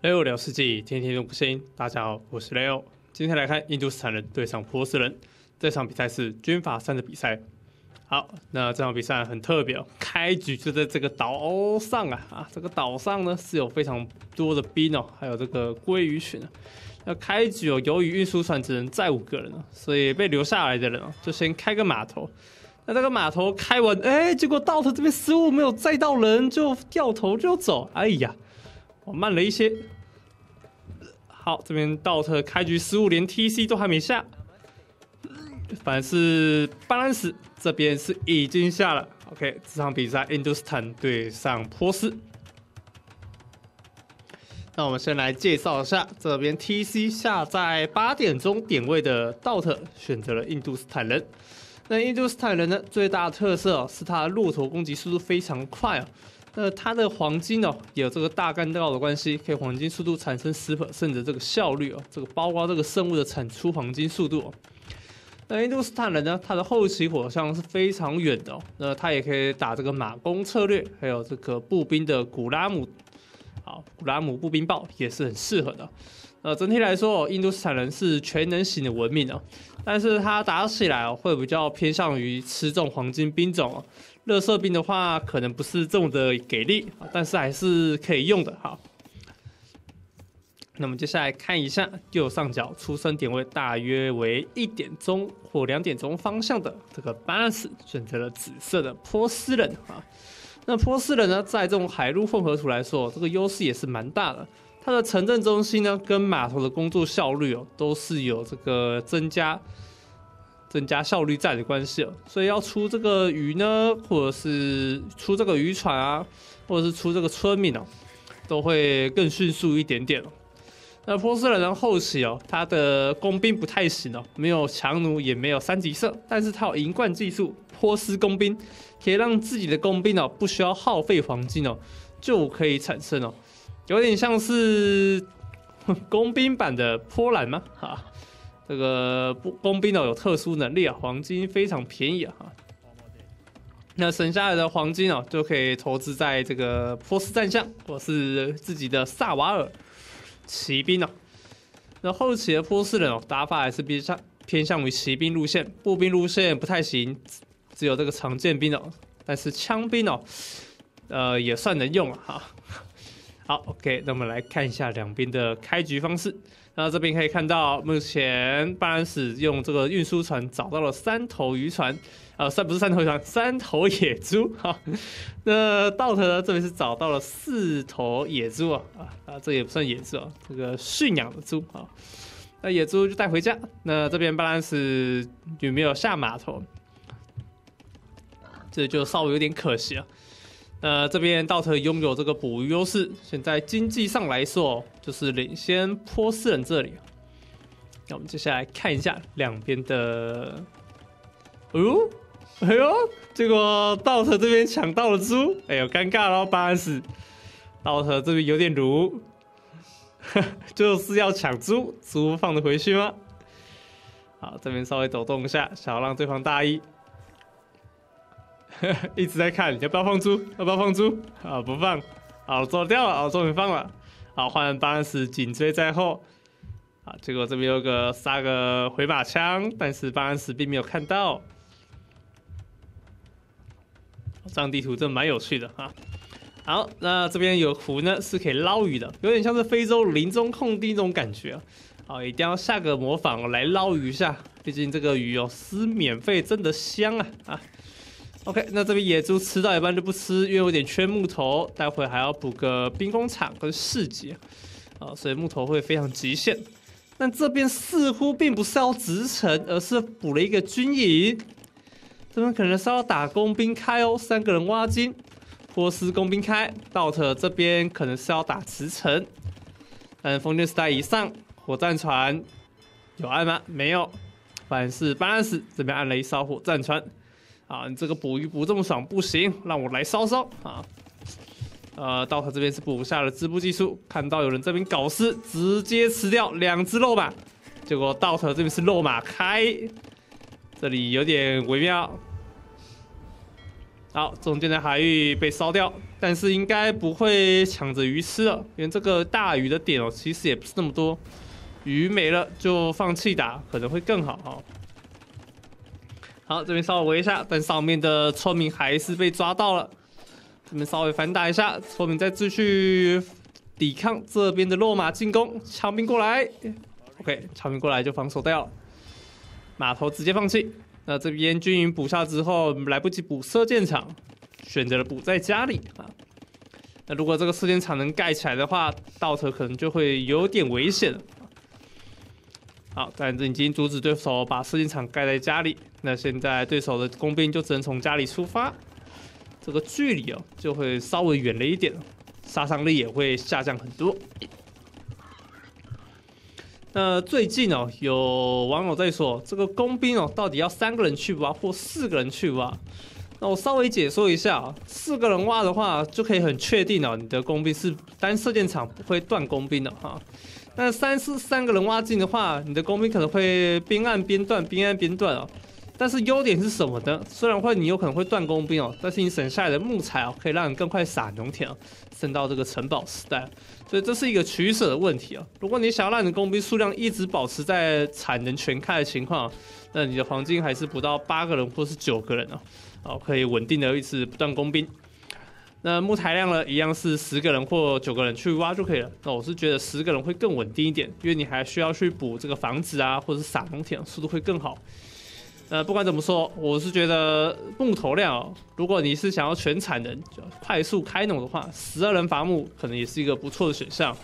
Leo 聊世纪，天天用不心。大家好，我是 Leo。今天来看印度斯坦人对上波斯人，这场比赛是军阀三的比赛。好，那这场比赛很特别哦，开局就在这个岛上啊啊，这个岛上呢是有非常多的兵哦，还有这个鲑鱼群啊。那开局哦，由于运输船只能载五个人哦，所以被留下来的人哦，就先开个码头。那这个码头开完，哎，结果到头这边失误，没有载到人，就掉头就走。哎呀，慢了一些。好，这边到特开局失误，连 TC 都还没下。反是巴兰斯这边是已经下了。OK，这场比赛印度斯坦对上波斯。那我们先来介绍一下，这边 TC 下在八点钟点位的道特选择了印度斯坦人。那印度斯坦人呢，最大的特色哦，是他的骆驼攻击速度非常快哦。那它的黄金哦，有这个大干道的关系，可以黄金速度产生十 percent 的这个效率哦。这个包括这个生物的产出黄金速度。那印度斯坦人呢，它的后期火枪是非常远的哦。那它也可以打这个马弓策略，还有这个步兵的古拉姆，好，古拉姆步兵炮也是很适合的。呃，整体来说，印度斯坦人是全能型的文明哦，但是它打起来哦，会比较偏向于吃这种黄金兵种哦。热色兵的话，可能不是这么的给力但是还是可以用的哈。那么接下来看一下右上角出生点位大约为一点钟或两点钟方向的这个巴士选择了紫色的波斯人啊。那波斯人呢，在这种海陆混合图来说，这个优势也是蛮大的。它的城镇中心呢，跟码头的工作效率哦，都是有这个增加、增加效率在的关系哦。所以要出这个鱼呢，或者是出这个渔船啊，或者是出这个村民哦，都会更迅速一点点。那波斯人后期哦，他的工兵不太行哦，没有强弩，也没有三级射，但是他有银冠技术，波斯工兵可以让自己的工兵哦，不需要耗费黄金哦，就可以产生哦。有点像是工兵版的波兰吗？哈，这个步工兵哦有特殊能力啊，黄金非常便宜啊，哈。那省下来的黄金哦，就可以投资在这个波斯战象，或是自己的萨瓦尔骑兵哦。那后期的波斯人哦，打法还是比较偏向于骑兵路线，步兵路线不太行，只有这个长剑兵哦。但是枪兵哦，呃，也算能用了哈。好，OK，那我们来看一下两边的开局方式。那这边可以看到，目前巴兰斯用这个运输船找到了三头渔船，呃，三不是三头渔船，三头野猪。哈，那道特呢这边是找到了四头野猪啊，啊啊，这也不算野猪啊，这个驯养的猪啊。那野猪就带回家。那这边巴兰斯有没有下码头？这就稍微有点可惜啊。那这边道特拥有这个捕鱼优势，现在经济上来说就是领先波斯人这里。那我们接下来看一下两边的，哦，哎呦，结果道特这边抢到了猪，哎呦，尴尬了，巴斯，道特这边有点鲁，就是要抢猪，猪放得回去吗？好，这边稍微抖动一下，想要让对方大意。一直在看，要不要放猪？要不要放猪？啊，不放。好，做掉了。哦，终于放了。好，换巴恩斯紧追在后。啊，结果这边有个杀个回马枪，但是巴恩斯并没有看到。这张地图真蛮有趣的哈。好，那这边有湖呢，是可以捞鱼的，有点像是非洲林中空地那种感觉。好，一定要下个模仿来捞鱼一下，毕竟这个鱼哦，是免费，真的香啊啊！OK，那这边野猪吃到一半就不吃，因为有点缺木头，待会还要补个兵工厂跟市集啊，所以木头会非常极限。但这边似乎并不是要直城，而是补了一个军营。这边可能是要打工兵开哦，三个人挖金，波斯工兵开。道特这边可能是要打驰城。嗯，封建时代以上，火战船有按吗？没有，反是巴兰斯这边按了一艘火战船。啊，你这个捕鱼捕这么爽不行，让我来烧烧啊！呃，到他这边是补下了织布技术，看到有人这边搞事，直接吃掉两只肉马，结果到他这边是肉马开，这里有点微妙。好，中间的海域被烧掉，但是应该不会抢着鱼吃了，因为这个大鱼的点哦，其实也不是那么多，鱼没了就放弃打，可能会更好哈。好，这边稍微围一下，但上面的村民还是被抓到了。这边稍微反打一下，村民再继续抵抗这边的落马进攻，枪兵过来，OK，枪兵过来就防守掉了，码头直接放弃。那这边军营补下之后，来不及补射箭场，选择了补在家里啊。那如果这个射箭场能盖起来的话，稻草可能就会有点危险了。好，但是已经阻止对手把射箭场盖在家里。那现在对手的工兵就只能从家里出发，这个距离哦就会稍微远了一点，杀伤力也会下降很多。那最近哦，有网友在说，这个工兵哦，到底要三个人去挖或四个人去挖？那我稍微解说一下啊，四个人挖的话，就可以很确定哦，你的工兵是单射箭场不会断工兵的哈。那三四三个人挖进的话，你的工兵可能会边按边断，边按边断哦。但是优点是什么呢？虽然会你有可能会断工兵哦，但是你省下来的木材哦，可以让你更快撒农田哦，升到这个城堡时代。所以这是一个取舍的问题啊。如果你想要让你的工兵数量一直保持在产能全开的情况，那你的黄金还是不到八个人或是九个人哦，哦可以稳定的一直不断工兵。那木材量呢，一样是十个人或九个人去挖就可以了。那我是觉得十个人会更稳定一点，因为你还需要去补这个房子啊，或者是撒农田，速度会更好。呃，不管怎么说，我是觉得木头量哦，如果你是想要全产能、就快速开农的话，十二人伐木可能也是一个不错的选项。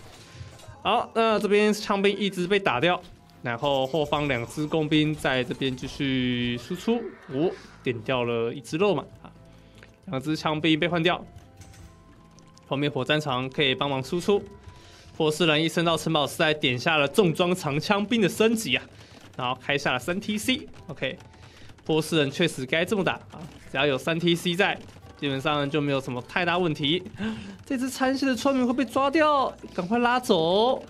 好，那这边枪兵一直被打掉，然后后方两支工兵在这边继续输出，哦，点掉了一只肉嘛啊，两支枪兵被换掉，旁边火战场可以帮忙输出。波斯人一升到城堡时代，点下了重装长枪兵的升级啊，然后开下了三 TC，OK。波斯人确实该这么打啊！只要有三 T C 在，基本上就没有什么太大问题。这只参戏的村民会被抓掉，赶快拉走！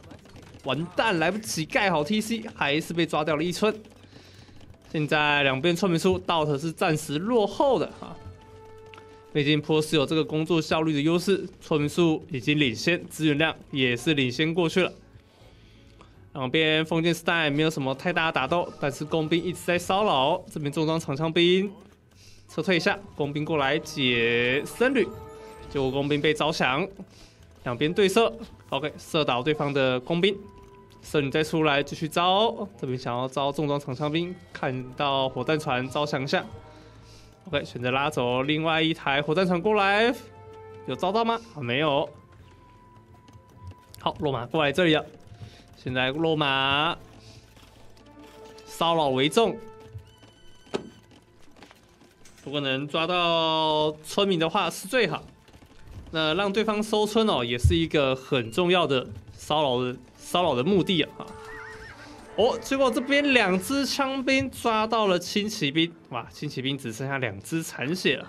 完蛋，来不及盖好 T C，还是被抓掉了一村。现在两边村民数道特是暂时落后的啊，毕竟波斯有这个工作效率的优势，村民数已经领先，资源量也是领先过去了。两边封建时代没有什么太大的打斗，但是工兵一直在骚扰。这边重装长枪兵撤退一下，工兵过来解僧侣，结果工兵被招降。两边对射，OK，射倒对方的工兵，僧侣再出来继续招。这边想要招重装长枪兵，看到火弹船招降一下，OK，选择拉走另外一台火战船过来，有招到吗？没有。好，落马过来这里了。现在落马骚扰为重，如果能抓到村民的话是最好。那让对方收村哦，也是一个很重要的骚扰的骚扰的目的啊！哦，结果这边两只枪兵抓到了轻骑兵，哇，轻骑兵只剩下两只残血了。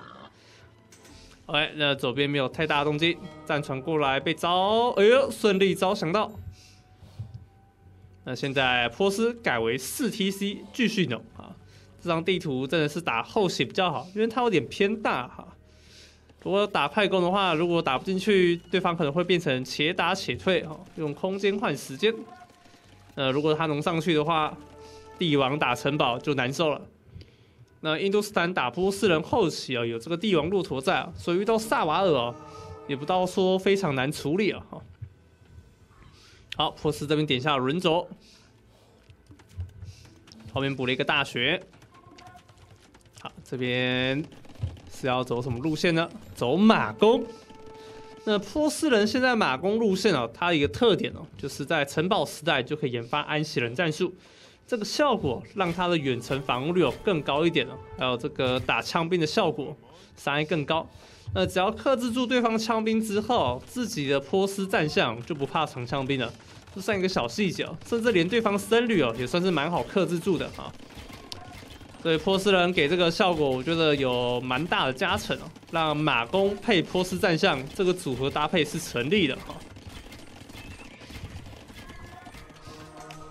OK，那左边没有太大动静，战船过来被招，哎呦，顺利招降到。那现在波斯改为四 TC 继续弄啊，这张地图真的是打后血比较好，因为它有点偏大哈。如果打快攻的话，如果打不进去，对方可能会变成且打且退哈，用空间换时间。呃，如果他能上去的话，帝王打城堡就难受了。那印度斯坦打波斯人后期啊，有这个帝王骆驼在啊，所以遇到萨瓦尔哦，也不到说非常难处理啊。好，波斯这边点下轮轴，后面补了一个大学。好，这边是要走什么路线呢？走马弓。那波斯人现在马弓路线哦，它一个特点哦，就是在城堡时代就可以研发安息人战术，这个效果让它的远程防御率哦更高一点哦，还有这个打枪兵的效果伤害更高。那只要克制住对方枪兵之后，自己的波斯战象就不怕长枪兵了。这算一个小细节哦，甚至连对方僧侣哦，也算是蛮好克制住的哈。所以波斯人给这个效果，我觉得有蛮大的加成哦，让马弓配波斯战象这个组合搭配是成立的哈。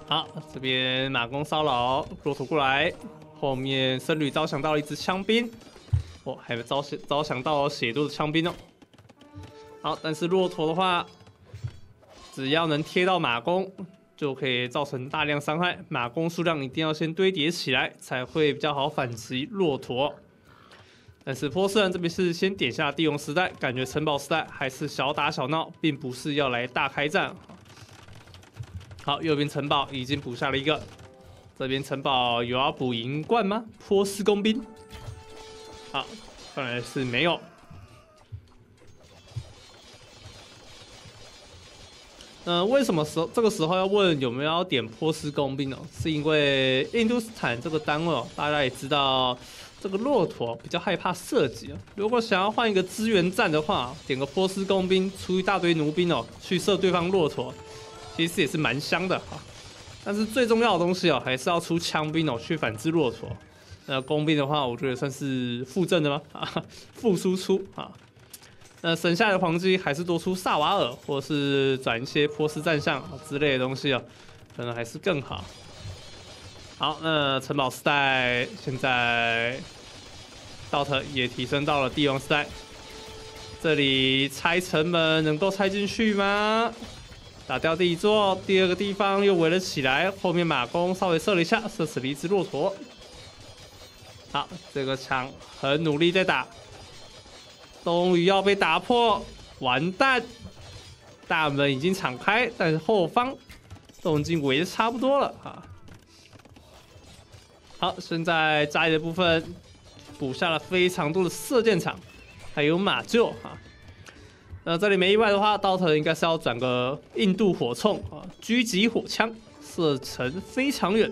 好，这边马弓骚扰骆驼过来，后面僧侣招降到了一支枪兵。哦，还有招招想到血多的枪兵哦。好，但是骆驼的话，只要能贴到马弓，就可以造成大量伤害。马弓数量一定要先堆叠起来，才会比较好反击骆驼。但是波斯人这边是先点下地龙时代，感觉城堡时代还是小打小闹，并不是要来大开战。好，右边城堡已经补下了一个，这边城堡有要补银冠吗？波斯工兵，好，看来是没有。那，为什么时这个时候要问有没有要点波斯工兵呢？是因为印度斯坦这个单位哦，大家也知道，这个骆驼比较害怕射击啊。如果想要换一个支援战的话，点个波斯工兵出一大堆弩兵哦，去射对方骆驼，其实也是蛮香的哈。但是最重要的东西哦，还是要出枪兵哦，去反制骆驼。那工兵的话，我觉得算是负正的吗？啊，负输出啊。那省下的黄金还是多出萨瓦尔，或是转一些波斯战象之类的东西哦，可能还是更好。好，那城堡时代现在道特也提升到了帝王时代，这里拆城门能够拆进去吗？打掉第一座，第二个地方又围了起来，后面马弓稍微射了一下，射死了一只骆驼。好，这个枪很努力在打。终于要被打破，完蛋！大门已经敞开，但是后方都已经围的差不多了啊。好，现在扎的部分补下了非常多的射箭场，还有马厩啊。那这里没意外的话，刀头应该是要转个印度火铳啊，狙击火枪，射程非常远。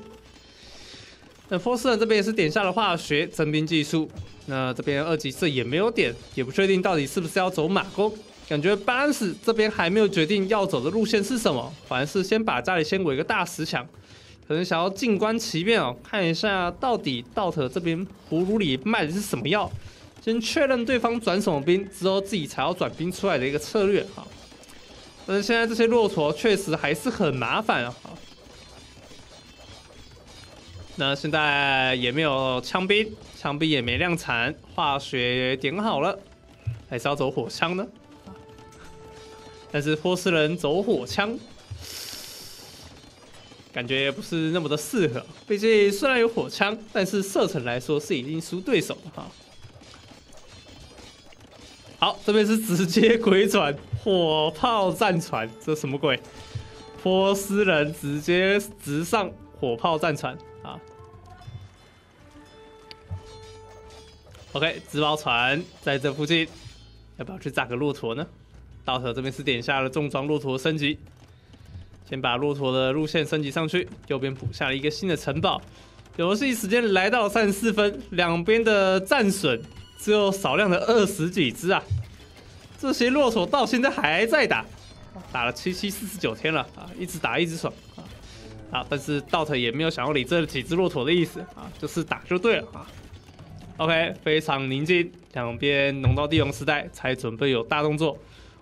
那波斯人这边也是点下了化学增兵技术。那这边二级射也没有点，也不确定到底是不是要走马弓。感觉巴兰斯这边还没有决定要走的路线是什么，反而是先把家里先围个大石墙，可能想要静观其变哦，看一下到底道特这边葫芦里卖的是什么药，先确认对方转什么兵之后，自己才要转兵出来的一个策略哈。但是现在这些骆驼确实还是很麻烦啊。那现在也没有枪兵，枪兵也没量产，化学点好了，还是要走火枪呢？但是波斯人走火枪，感觉不是那么的适合。毕竟虽然有火枪，但是射程来说是已经输对手了哈。好，这边是直接鬼转火炮战船，这什么鬼？波斯人直接直上火炮战船。OK，纸包船在这附近，要不要去炸个骆驼呢？道特这边是点下了重装骆驼升级，先把骆驼的路线升级上去。右边补下了一个新的城堡。游戏时间来到三十四分，两边的战损只有少量的二十几只啊！这些骆驼到现在还在打，打了七七四十九天了啊，一直打一直爽啊！啊，但是道特也没有想要理这几只骆驼的意思啊，就是打就对了啊。OK，非常宁静，两边农到帝王时代才准备有大动作，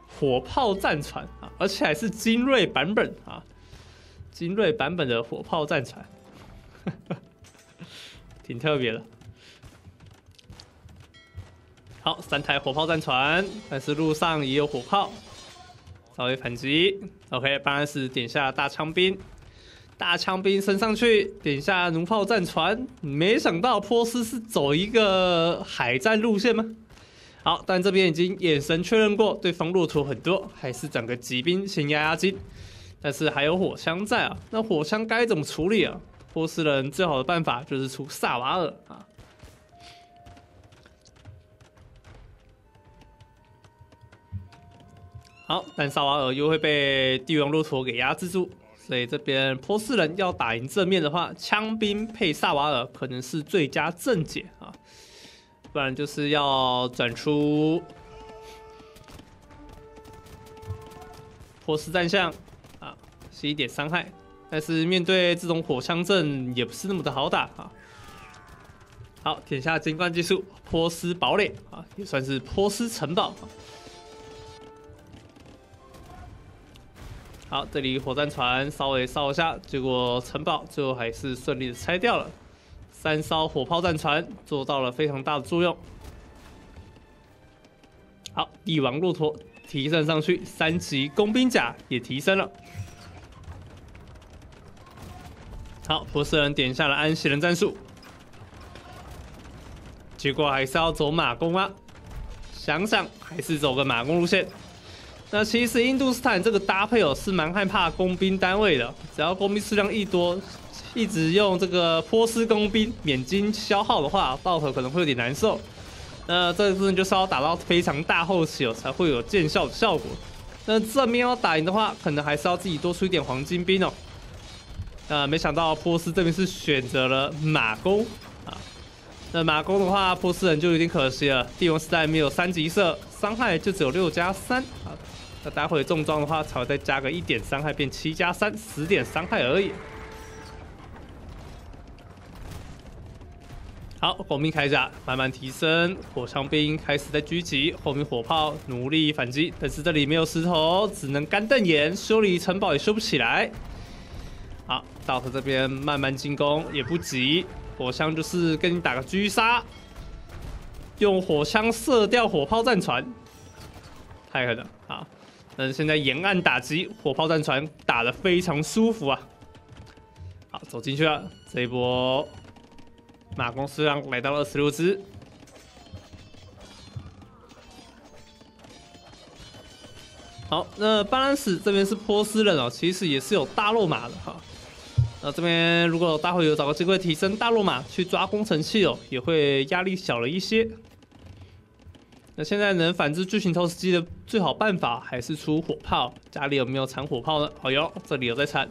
火炮战船啊，而且还是精锐版本啊，精锐版本的火炮战船，挺特别的。好，三台火炮战船，但是路上也有火炮，稍微反击。OK，当然是点下大枪兵。大枪兵升上去，点下弩炮战船。没想到波斯是走一个海战路线吗？好，但这边已经眼神确认过，对方骆驼很多，还是整个骑兵先压压惊。但是还有火枪在啊，那火枪该怎么处理啊？波斯人最好的办法就是出萨瓦尔啊。好，但萨瓦尔又会被帝王骆驼给压制住。所以这边波斯人要打赢正面的话，枪兵配萨瓦尔可能是最佳正解啊，不然就是要转出波斯战象啊，是一点伤害。但是面对这种火枪阵也不是那么的好打啊。好，点下金冠技术，波斯堡垒啊，也算是波斯城堡。好，这里火战船稍微烧一下，结果城堡最后还是顺利的拆掉了。三艘火炮战船做到了非常大的作用。好，帝王骆驼提升上去，三级工兵甲也提升了。好，波斯人点下了安息人战术，结果还是要走马弓啊！想想还是走个马弓路线。那其实印度斯坦这个搭配哦，是蛮害怕工兵单位的，只要工兵数量一多，一直用这个波斯工兵免金消耗的话，到头可能会有点难受。那这部分就是要打到非常大后期哦，才会有见效的效果。那正面要打赢的话，可能还是要自己多出一点黄金兵哦。呃，没想到波斯这边是选择了马弓啊。那马弓的话，波斯人就有点可惜了。帝王时代没有三级射，伤害就只有六加三啊。那待会重装的话，才会再加个一点伤害，变七加三，十点伤害而已。好，火兵铠甲慢慢提升，火枪兵开始在狙击，后面火炮努力反击，但是这里没有石头，只能干瞪眼，修理城堡也修不起来。好，到他这边慢慢进攻也不急，火枪就是跟你打个狙杀，用火枪射掉火炮战船，太狠了啊！但是现在沿岸打击火炮战船打得非常舒服啊。好，走进去了，这一波。马弓数量来到了二十六只。好，那巴兰斯这边是波斯人哦，其实也是有大肉马的哈。那这边如果待会有找个机会提升大肉马去抓工程器哦，也会压力小了一些。那现在能反制巨型投石机的最好办法还是出火炮，家里有没有产火炮呢？好哟，这里有在产。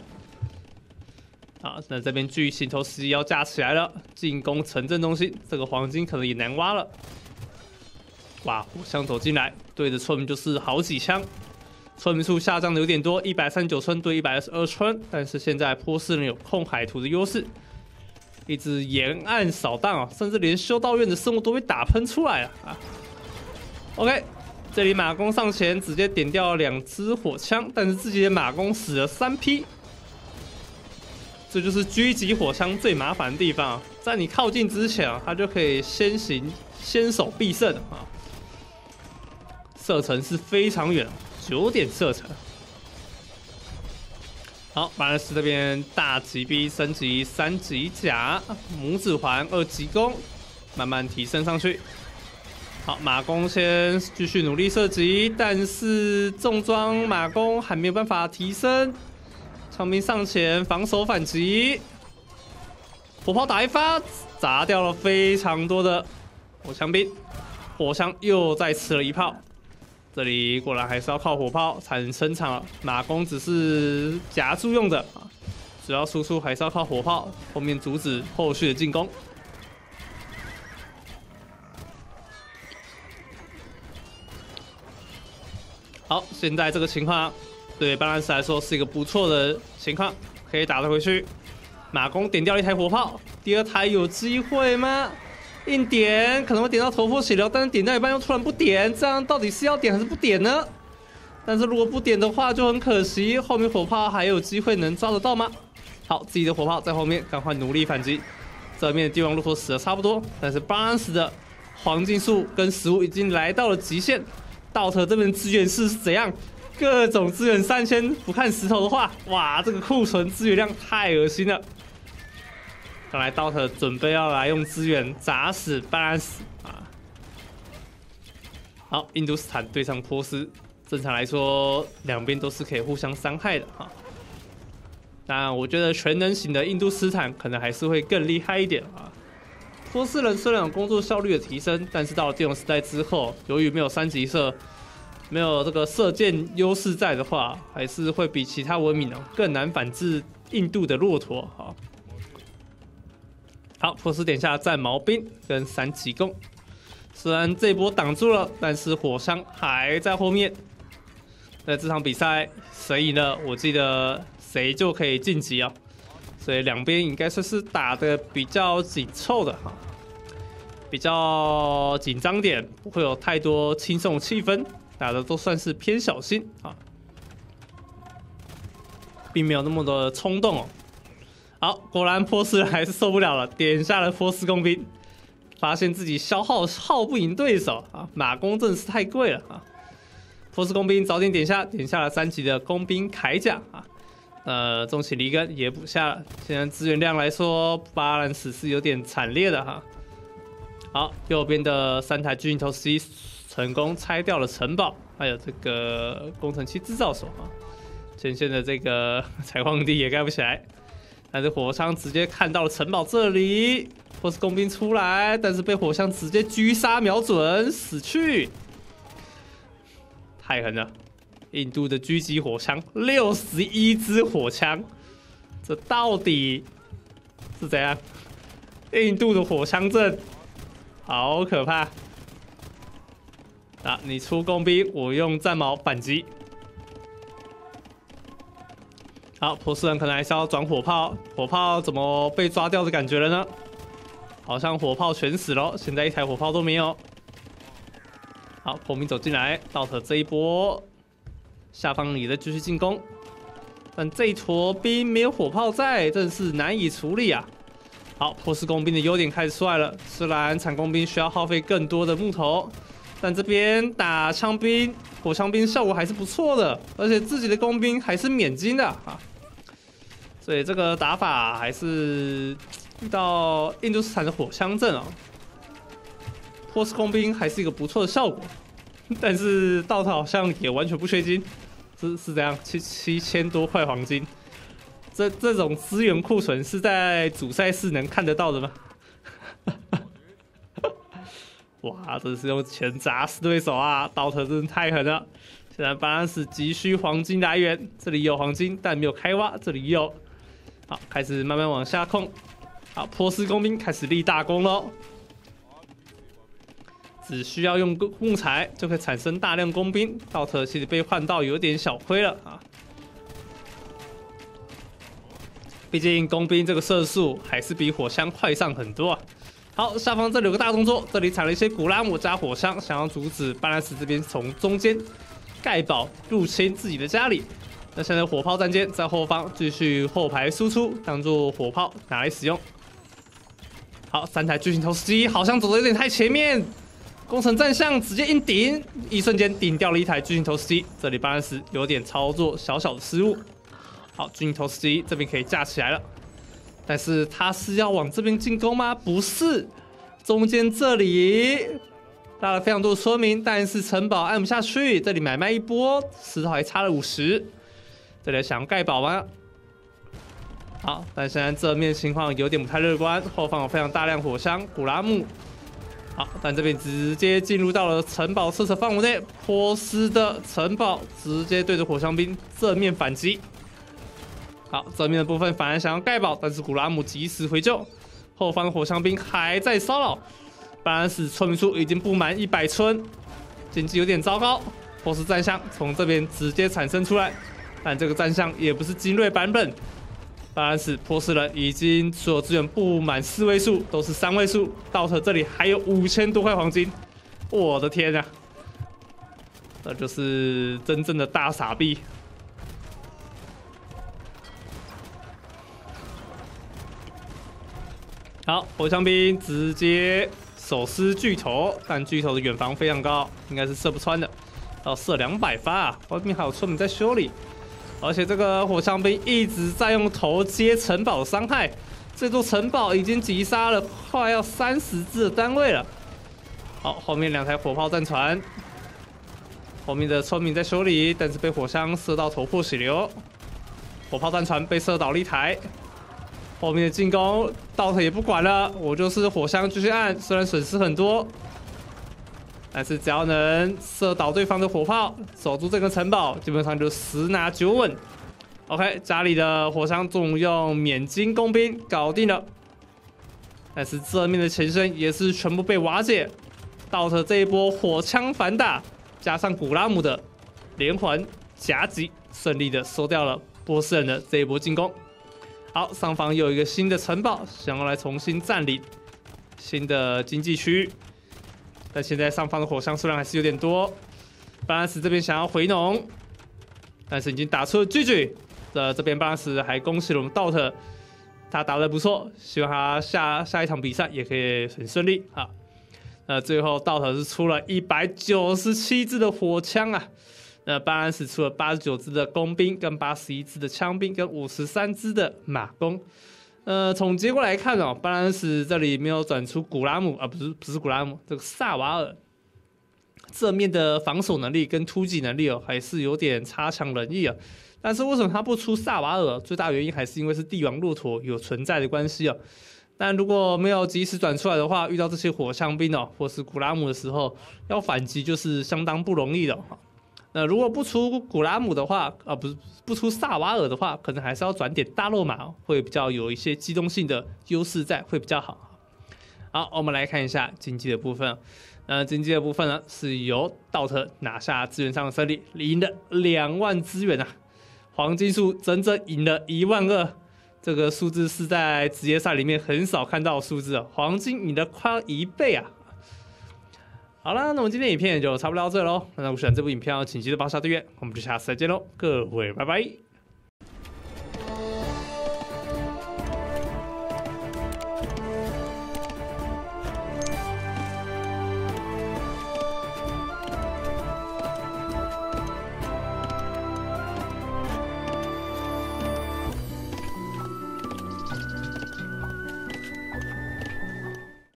啊，那这边巨型投石机要架起来了，进攻城镇中心，这个黄金可能也难挖了。哇，火枪走进来，对着村民就是好几枪，村民数下降的有点多，一百三十九村对一百二十二村，但是现在波斯人有控海图的优势，一直沿岸扫荡啊，甚至连修道院的生物都被打喷出来了啊。OK，这里马弓上前直接点掉两支火枪，但是自己的马弓死了三批。这就是狙击火枪最麻烦的地方，在你靠近之前啊，它就可以先行先手必胜啊，射程是非常远，九点射程。好，巴兰斯这边大级兵升级三级甲，拇指环二级弓，慢慢提升上去。好，马弓先继续努力射击，但是重装马弓还没有办法提升。枪兵上前防守反击，火炮打一发，砸掉了非常多的火枪兵，火枪又再吃了一炮。这里果然还是要靠火炮才能撑场。马弓只是夹住用的，主要输出还是要靠火炮，后面阻止后续的进攻。好，现在这个情况。对巴兰斯来说是一个不错的情况，可以打得回去。马弓点掉一台火炮，第二台有机会吗？硬点可能会点到头破血流，但是点到一半又突然不点，这样到底是要点还是不点呢？但是如果不点的话就很可惜，后面火炮还有机会能抓得到吗？好，自己的火炮在后面，赶快努力反击。这面帝王骆驼死的差不多，但是巴兰斯的黄金树跟食物已经来到了极限。道特这边资源是怎样？各种资源三千，不看石头的话，哇，这个库存资源量太恶心了。看来 DOTA 准备要来用资源砸死巴兰斯啊！好，印度斯坦对上波斯，正常来说两边都是可以互相伤害的哈。当然，我觉得全能型的印度斯坦可能还是会更厉害一点啊。波斯人虽然有工作效率的提升，但是到了电龙时代之后，由于没有三级射。没有这个射箭优势在的话，还是会比其他文明呢更难反制印度的骆驼。好，好，波斯点下战矛兵跟三级弓，虽然这波挡住了，但是火枪还在后面。那这场比赛谁赢了，我记得谁就可以晋级啊。所以两边应该算是打的比较紧凑的哈，比较紧张点，不会有太多轻松气氛。打的都算是偏小心啊，并没有那么多的冲动哦。好，果然波斯人还是受不了了，点下了波斯工兵，发现自己消耗耗不赢对手啊，马弓真是太贵了啊！波斯工兵早点点下，点下了三级的工兵铠甲啊，呃，重骑离根也补下了。现在资源量来说，巴兰斯是有点惨烈的哈。好，右边的三台巨型头 C 成功拆掉了城堡，还有这个工程器制造所啊。前线的这个采矿地也盖不起来，但是火枪直接看到了城堡这里。或是工兵出来，但是被火枪直接狙杀瞄准，死去，太狠了！印度的狙击火枪，六十一支火枪，这到底是怎样？印度的火枪阵好可怕！啊，你出工兵，我用战矛反击。好，波斯人可能还是要转火炮，火炮怎么被抓掉的感觉了呢？好像火炮全死了，现在一台火炮都没有。好，破兵走进来，到特这一波，下方也在继续进攻，但这坨兵没有火炮在，真是难以处理啊。好，波斯工兵的优点开始出来了，虽然产工兵需要耗费更多的木头，但这边打枪兵、火枪兵效果还是不错的，而且自己的工兵还是免金的啊，所以这个打法还是。遇到印度斯坦的火枪阵啊，波斯工兵还是一个不错的效果，但是道特好像也完全不缺金，是是这样，七七千多块黄金，这这种资源库存是在主赛事能看得到的吗？哇，真是用钱砸死对手啊！道特真的太狠了。现在巴拉斯急需黄金来源，这里有黄金，但没有开挖，这里有，好，开始慢慢往下控。好，波斯工兵开始立大功喽！只需要用木材就可以产生大量工兵。道特其实被换到有点小亏了啊，毕竟工兵这个射速还是比火枪快上很多啊。好，下方这里有个大动作，这里踩了一些古拉姆加火枪，想要阻止巴拉斯这边从中间盖堡入侵自己的家里。那现在火炮战舰在后方继续后排输出，当做火炮拿来使用。好，三台巨型投石机好像走的有点太前面，工程战象直接硬顶，一瞬间顶掉了一台巨型投石机。这里巴兰斯有点操作小小的失误。好，巨型投石机这边可以架起来了，但是他是要往这边进攻吗？不是，中间这里拉了非常多的村民，但是城堡按不下去。这里买卖一波，石头还差了五十，这里想要盖堡吗？好，但现在这面情况有点不太乐观，后方有非常大量火枪古拉木。好，但这边直接进入到了城堡射程范围内，波斯的城堡直接对着火枪兵正面反击。好，正面的部分反而想要盖堡，但是古拉姆及时回救，后方的火枪兵还在骚扰，巴兰斯村民数已经不满一百村，经济有点糟糕。波斯战象从这边直接产生出来，但这个战象也不是精锐版本。当然是波斯人已经所有资源不满四位数，都是三位数。道特这里还有五千多块黄金，我的天啊！这就是真正的大傻逼。好，火枪兵直接手撕巨头，但巨头的远防非常高，应该是射不穿的。要射两百发，外面还有村民在修理。而且这个火枪兵一直在用头接城堡伤害，这座城堡已经击杀了快要三十只的单位了。好，后面两台火炮战船，后面的村民在修理，但是被火枪射到头破血流。火炮战船被射倒了一台，后面的进攻道特也不管了，我就是火枪继续按，虽然损失很多。但是只要能射倒对方的火炮，守住这个城堡，基本上就十拿九稳。OK，家里的火枪重用免金工兵搞定了。但是正面的前身也是全部被瓦解。道特这一波火枪反打，加上古拉姆的连环夹击，顺利的收掉了波斯人的这一波进攻。好，上方又有一个新的城堡，想要来重新占领新的经济区。但现在上方的火枪数量还是有点多，巴拉斯这边想要回农，但是已经打出了狙击。呃，这边巴拉斯还恭喜了我们 DOT，，他打得不错，希望他下下一场比赛也可以很顺利啊。那最后 DOT 是出了一百九十七支的火枪啊，那巴兰斯出了八十九支的工兵，跟八十一支的枪兵，跟五十三支的马弓。呃，从结果来看哦，巴兰斯这里没有转出古拉姆啊，不是不是古拉姆，这个萨瓦尔正面的防守能力跟突击能力哦，还是有点差强人意啊。但是为什么他不出萨瓦尔？最大原因还是因为是帝王骆驼有存在的关系哦。但如果没有及时转出来的话，遇到这些火枪兵哦，或是古拉姆的时候，要反击就是相当不容易的哈。那如果不出古拉姆的话，啊，不是不出萨瓦尔的话，可能还是要转点大肉马，会比较有一些机动性的优势在，会比较好。好，我们来看一下经济的部分。那经济的部分呢，是由道特拿下资源上的胜利，赢了两万资源啊，黄金数整整赢了一万二，这个数字是在职业赛里面很少看到数字啊，黄金赢了快一倍啊。好了，那我们今天影片就差不多到这喽。那如果喜欢这部影片，请记得帮下订阅，我们就下次再见喽，各位拜拜。